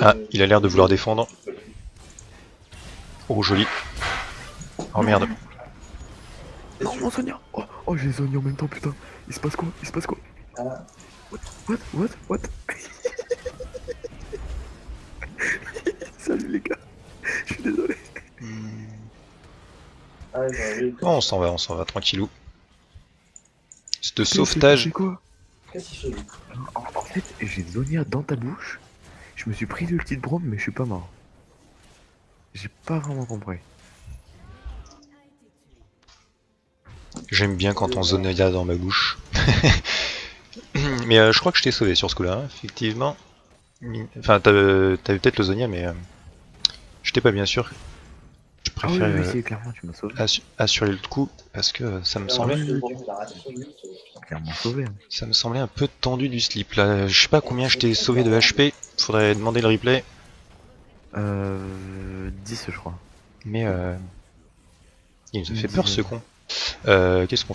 Ah, il a l'air de vouloir défendre. Oh, joli. Oh merde. Non, mon Sonia. Oh, oh j'ai Sonia en même temps, putain. Il se passe quoi? Il se passe quoi? What? What? What? What? Salut les gars. Je suis désolé. Oh, on s'en va, on s'en va, tranquillou. C'est de C'est sauvetage. quoi? En, en fait, j'ai Zonia dans ta bouche. Je me suis pris le petit brome, mais je suis pas mort. J'ai pas vraiment compris. J'aime bien quand on Zonia dans ma bouche. mais euh, je crois que je t'ai sauvé sur ce coup-là, hein, effectivement. Enfin, t'as t'as eu peut-être le Zonia, mais euh, j'étais pas bien sûr. Je Ah oui, préfère oui, euh, c'est clairement, tu m'as sauvé. assu- assurer le coup parce que euh, ça me semblait, hein. ça me semblait un peu tendu du slip là. Je sais pas combien je t'ai sauvé de HP. Faudrait demander le replay. Euh. 10, je crois. Mais euh, il nous a fait peur ce con. Euh, Qu'est-ce qu'on